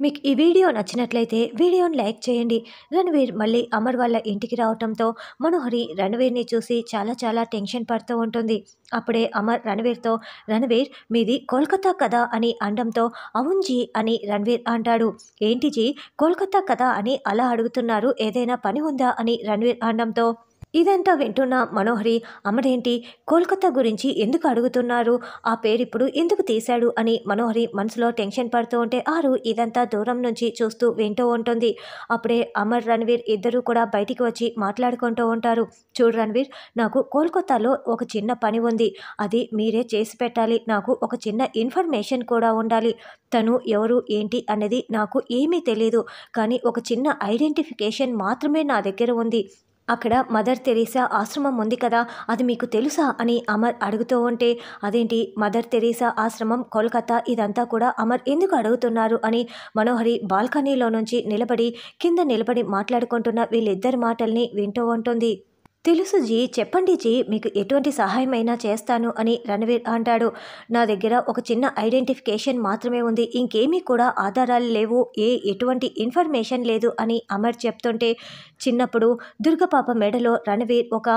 మీకు ఈ వీడియో నచ్చినట్లయితే వీడియోని లైక్ చేయండి. రణవీర్ మళ్ళీ అమర్ వాళ్ళ ఇంటికి రావటంతో మనోహరి రణవీర్ని చూసి చాలా చాలా టెన్షన్ పడుతూ ఉంటుంది. అప్పుడే అమర్ రణవీర్తో రణవీర్ మీది కోల్కతా కదా? అని అనడంతో అవును జీ అని రణవీర్ అంటాడు. ఏంటి జీ కోల్కతా కదా? అని అలా అడుగుతున్నారు. ఏదైనా పని ఉందా? అని రణవీర్ అనడంతో ఇదంతా వింటున్న మనోహరి అమరేంటి కోల్కతా గురించి ఎందుకు అడుగుతున్నారు? ఆ పేరు ఇప్పుడు ఎందుకు తీశాడు? అని మనోహరి మనసులో టెన్షన్ పడుతూ ఉంటే ఆరు ఇదంతా దూరం నుంచి చూస్తూ వింటూ ఉంటుంది. అప్పుడే అమర్ రణవీర్ ఇద్దరూ కూడా బయటికి వచ్చి మాట్లాడుకుంటూ ఉంటారు. చూడు రణవీర్ నాకు కోల్కతాలో ఒక చిన్న పని ఉంది. అది మీరే చేసి పెట్టాలి. నాకు ఒక చిన్న ఇన్ఫర్మేషన్ కూడా ఉండాలి. తను ఎవరు ఏంటి అనేది నాకు ఏమీ తెలియదు కానీ ఒక చిన్న ఐడెంటిఫికేషన్ మాత్రమే నా దగ్గర ఉంది. అక్కడ మదర్ తెరీసా ఆశ్రమం ఉంది కదా అది మీకు తెలుసా అని అమర్ అడుగుతూ ఉంటే అదేంటి మదర్ తెరీసా ఆశ్రమం కోల్కతా ఇదంతా కూడా అమర్ ఎందుకు అడుగుతున్నారు? అని మనోహరి బాల్కనీలో నుంచి నిలబడి కింద నిలబడి మాట్లాడుకుంటున్న వీళ్ళిద్దరి మాటల్ని వింటూ ఉంటుంది. తెలుసు జీ చెప్పండి జీ మీకు ఎటువంటి సహాయమైనా చేస్తాను అని రణవీర్ అంటాడు. నా దగ్గర ఒక చిన్న ఐడెంటిఫికేషన్ మాత్రమే ఉంది. ఇంకేమీ కూడా ఆధారాలు లేవు. ఏ ఎటువంటి ఇన్ఫర్మేషన్ లేదు అని అమర్ చెప్తుంటే చిన్నప్పుడు దుర్గపాప మెడలో రణవీర్ ఒక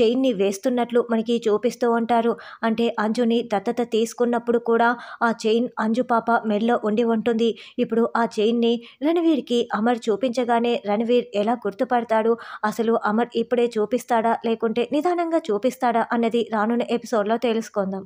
చైన్ని వేస్తున్నట్లు మనకి చూపిస్తూ ఉంటారు. అంటే అంజుని దత్తత తీసుకున్నప్పుడు కూడా ఆ చైన్ అంజు పాప మెడలో ఉండి ఉంటుంది. ఇప్పుడు ఆ చైన్ని రణవీర్కి అమర్ చూపించగానే రణవీర్ ఎలా గుర్తుపడతాడు? అసలు అమర్ ఇప్పుడే చూపిస్తాడా లేకుంటే నిదానంగా చూపిస్తాడా అన్నది రానున్న ఎపిసోడ్లో తెలుసుకుందాం.